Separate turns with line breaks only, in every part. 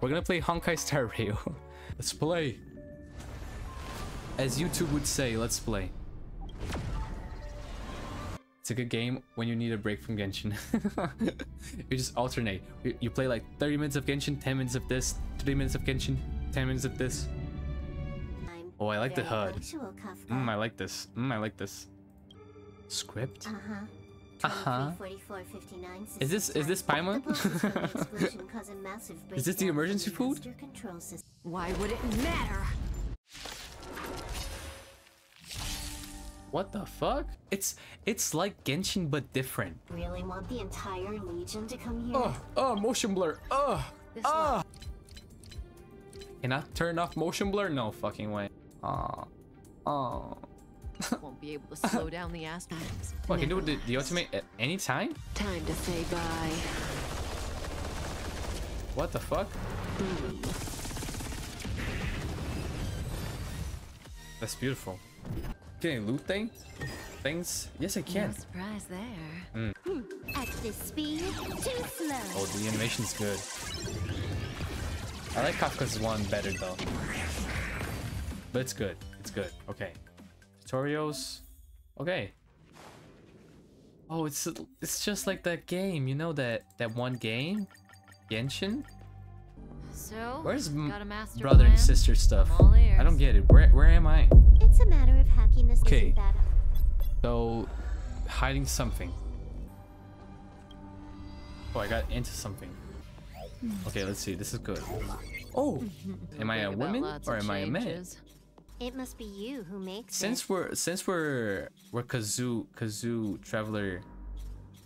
We're gonna play Honkai Star Rail. let's play. As YouTube would say, let's play. It's a good game when you need a break from Genshin. you just alternate. You, you play like 30 minutes of Genshin, 10 minutes of this, 30 minutes of Genshin, 10 minutes of this. Oh, I like the HUD. Mm, I like this. Mm, I like this. Script?
Uh-huh.
Uh-huh. Is this is this Paimon? is this the emergency food?
Why would it matter?
What the fuck? It's it's like Genshin but different.
Really want the entire legion to come here?
Oh, oh, motion blur. Oh, oh. Can I turn off motion blur? No fucking way. Oh, oh.
Won't be able to slow down the aspects.
What, I can do the, the ultimate at any time?
Time to say bye.
What the fuck? That's beautiful. Can I loot thing? Things? Yes, I can.
No surprise there.
Mm.
At this speed, too slow.
Oh, the animation's good. I like Kafka's one better though. But it's good. It's good. Okay. Tutorials. Okay. Oh, it's it's just like that game. You know that that one game, Genshin.
So,
Where's m-
got a master
brother
plan?
and sister stuff?
I'm all ears.
I don't get it. Where where am I?
It's a matter of hacking this
Okay.
isn't
So, hiding something. Oh, I got into something. Hmm. Okay, let's see. This is good. Oh, am I a
Think
woman or am I a man?
Changes.
It must be you who makes
Since
it.
we're since we're we're kazoo kazoo traveler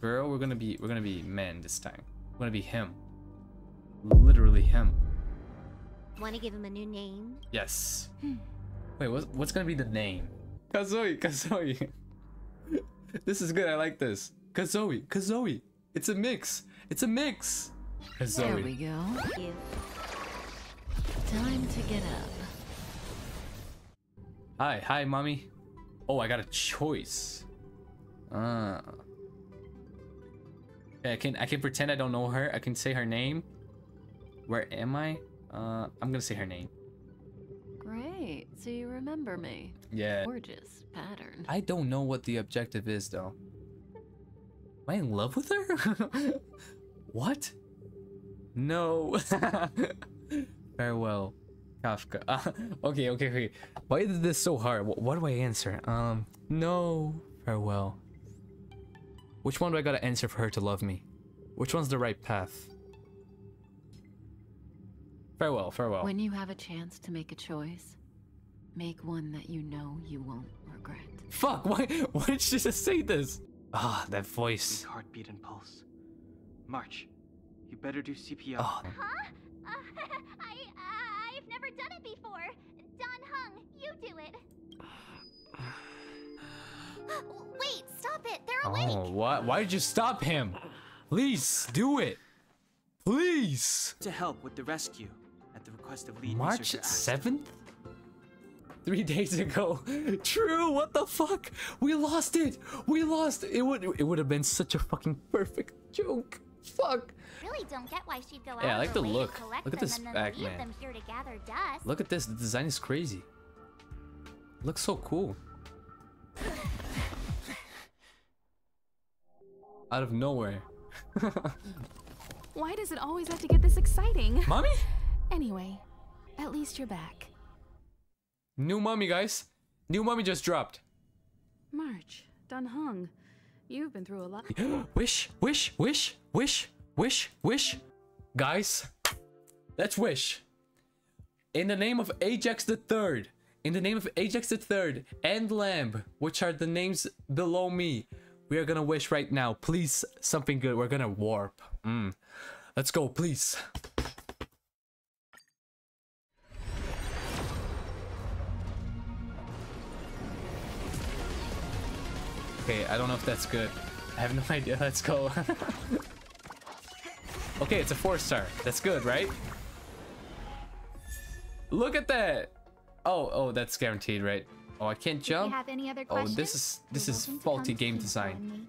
girl, we're gonna be we're gonna be men this time. We're gonna be him. Literally him.
Want to give him a new name?
Yes. Wait, what's what's gonna be the name? Kazooie, Kazooie. this is good. I like this. Kazooie, Kazooie. It's a mix. It's a mix.
There we
Kazooie.
go.
You.
Time to get up.
Hi, hi, mommy. Oh, I got a choice. Ah. Okay, I can I can pretend I don't know her. I can say her name. Where am I? Uh, I'm gonna say her name.
Great. So you remember me.
Yeah.
Gorgeous pattern.
I don't know what the objective is though. Am I in love with her? what? No. Farewell, Kafka. Uh, okay, okay, okay. Why is this so hard? What, what do I answer? Um, no. Farewell. Which one do I gotta answer for her to love me? Which one's the right path? Farewell, farewell.
When you have a chance to make a choice, make one that you know you won't regret.
Fuck, why, why did she just say this? Ah, that voice.
Big heartbeat and pulse. March, you better do CPR.
Oh,
Huh? Uh, I, uh, I've never done it before. Dan Heng, you do it. Wait, stop it. They're awake.
oh, what? Why did you stop him? Please, do it. Please.
To help with the rescue, at the request of lead
March 7th? Three days ago. True, what the fuck? We lost it. We lost it. Would it would have been such a fucking perfect joke. Fuck.
Really don't get why she'd go out
Yeah, I like the
to
look. Look at
them
this
and
back, man.
them here to gather dust.
Look at this. The design is crazy. Looks so cool. Out of nowhere.
Why does it always have to get this exciting?
Mommy?
Anyway, at least you're back.
New mommy, guys. New mommy just dropped.
March, Dan Heng, you've been through a lot.
wish, wish, wish, wish, wish, wish. Guys, let's wish. In the name of Ajax the Third, in the name of Ajax the Third and Lamb, which are the names below me, we are gonna wish right now. Please, something good. We're gonna warp. Mm. Let's go, please. Okay, I don't know if that's good. I have no idea. Let's go. okay, it's a four star. That's good, right? Look at that. Oh, oh, that's guaranteed, right? Oh, I can't jump.
have any other
Oh, this is this is faulty game design.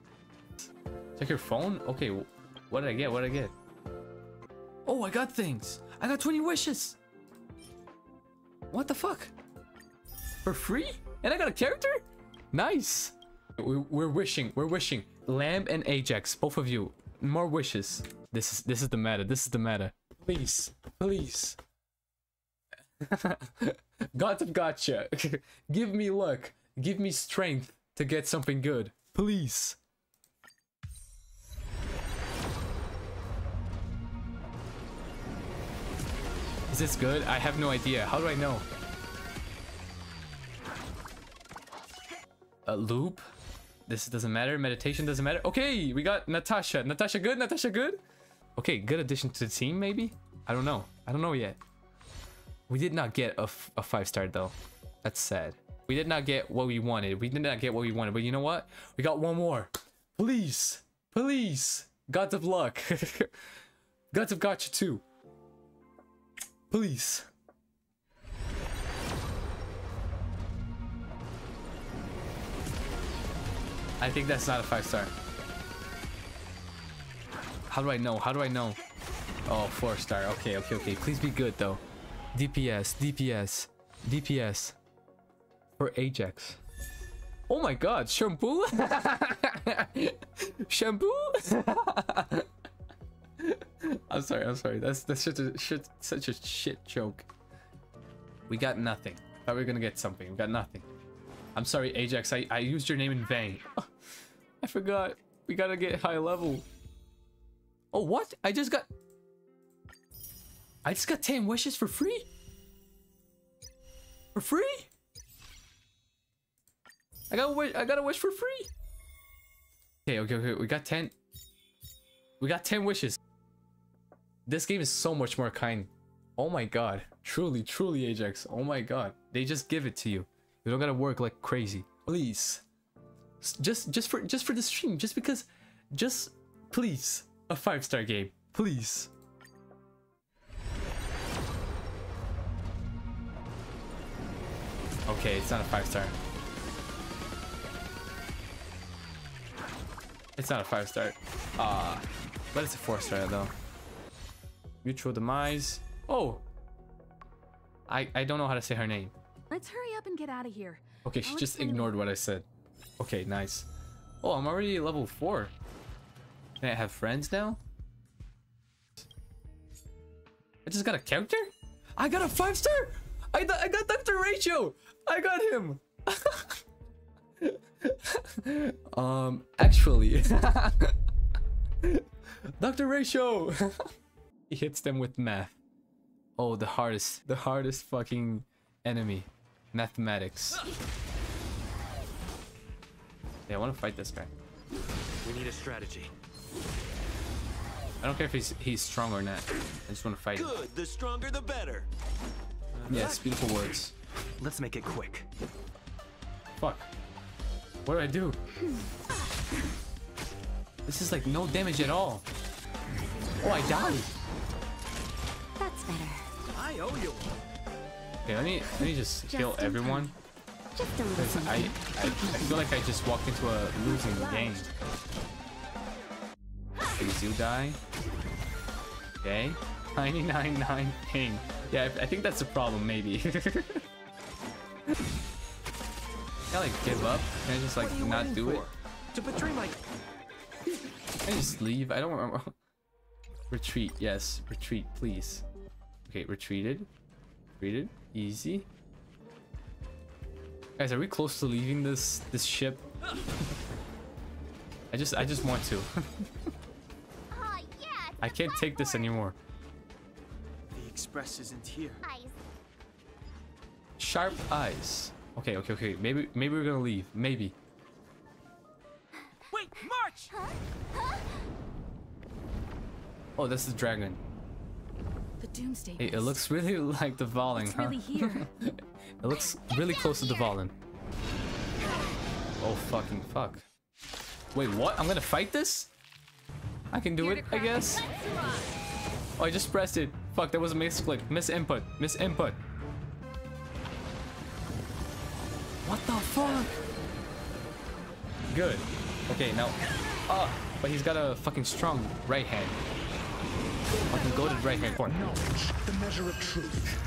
Check your phone. Okay, what did I get? What did I get? Oh, I got things. I got 20 wishes. What the fuck? For free? And I got a character? Nice. We- We're wishing. We're wishing. Lamb and Ajax, both of you. More wishes. This is this is the matter. This is the matter. Please, please. God of gacha. Give me luck. Give me strength to get something good. Please. Is this good? I have no idea. How do I know? A loop? This doesn't matter. Meditation doesn't matter. Okay, we got Natasha. Natasha good? Natasha good? Okay, good addition to the team, maybe? I don't know. I don't know yet. We did not get a, a five star though. That's sad. We did not get what we wanted. We did not get what we wanted. But you know what? We got one more. Please. Please. Gods of luck. Gods of gacha too. Please. I think that's not a five star. How do I know? How do I know? Oh, four star. Okay, okay, okay. Please be good though. DPS, DPS, DPS. For Ajax. Oh my god, shampoo? shampoo? I'm sorry, I'm sorry. That's that's such a shit such a shit joke. We got nothing. Thought we were gonna get something. We got nothing. I'm sorry, Ajax. I, I used your name in vain. I forgot. We gotta get high level. Oh, what? I just got... I just got 10 wishes for free? For free? I got a wish, I got a wish for free. Okay, okay, okay. We got 10. We got 10 wishes. This game is so much more kind. Oh my god. Truly, truly, Ajax. Oh my god. They just give it to you. You don't gotta work like crazy. Please. Just just for just for the stream. Just because just please. A five star game. Please. Okay, it's not a five star. It's not a five star. Ah, but it's a four star though. Mutual demise. Oh, I I don't know how to say her name.
Let's hurry up and get out of here.
Okay, she just ignored what I said. Okay, nice. Oh, I'm already level four. Can I have friends now? I just got a character? I got a five star! I, got- I got Dr. Ratio! I got him! um, actually. Dr. Ratio! he hits them with math. Oh, the hardest, the hardest fucking enemy. Mathematics. Yeah, I want to fight this guy.
We need a strategy.
I don't care if he's he's strong or not. I just want to fight him.
Good. The stronger, the better.
Yes, beautiful words.
Let's make it quick.
Fuck. What do I do? This is like no damage at all. Oh, I died.
That's better.
I owe you.
Okay, let me let me just kill
Just in
everyone.
Just a
Because
little.
I, I I feel like I just walked into a losing game. Please you die. Okay. 999 ping. Yeah, I, I think that's the problem, maybe. Can I like give up? Can I just like
What are you
not
waiting
do it?
To betray my.
Can I just leave? I don't remember. Retreat, yes. Retreat, please. Okay, retreated. Retreated. Easy. Guys, are we close to leaving this this ship? I just I just want to.
Aw, uh, yeah. it's
I
a
can't take this anymore.
The express isn't here.
Eyes.
Sharp eyes. Okay, okay, okay. Maybe maybe we're gonna leave. Maybe.
Wait, March!
Oh, that's the dragon.
The doomsday.
Hey, it looks really like the Valen, huh?
really here.
It looks really close to the Valen. Oh fucking fuck. Wait, what? I'm gonna fight this? I can do it, I guess. Oh, I just pressed it. Fuck, that was a misclick. Miss input. Miss input. What the fuck? Good. Okay, now. Oh, but he's got a fucking strong right hand. Fucking go to the right hand corner.
Knowledge, the measure of truth.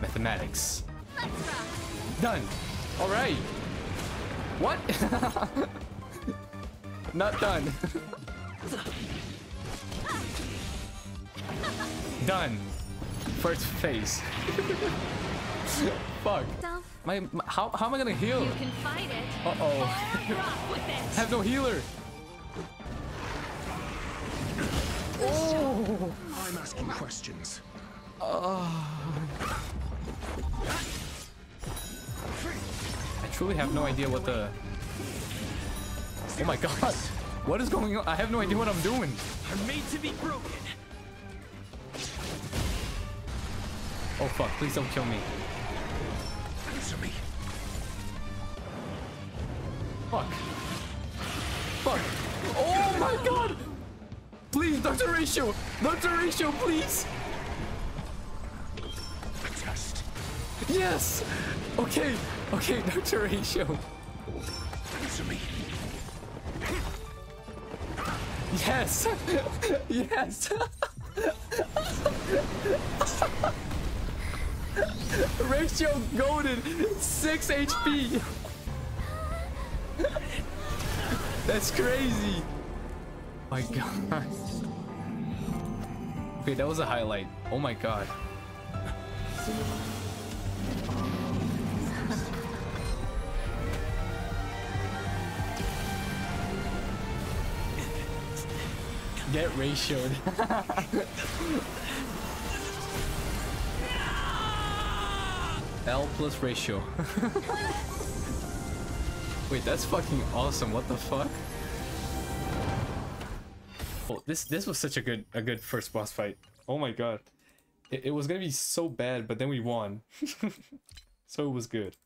Mathematics. Done. All right. What? Not done. done. First phase. Fuck. My, my- how how am I gonna heal?
You can fight it.
Uh oh.
It.
have no healer.
I'm asking questions.
I truly have no idea what the. Oh my god. What is going on? I have no idea what I'm doing.
I'm made to be broken.
Oh fuck, please don't kill me.
Answer me.
Fuck. Fuck. Oh my god! Please, Dr. Ratio! Dr. Ratio, please!
A test.
Yes! Okay, okay, Dr. Ratio.
Answer me.
Yes! yes! Ratio golden! 6 HP! That's crazy! My god. Okay, that was a highlight. Oh my god. Get ratioed. L plus ratio. Wait, that's fucking awesome. What the fuck? Oh, this this was such a good a good first boss fight. Oh my god. It, it was gonna be so bad, but then we won. so it was good.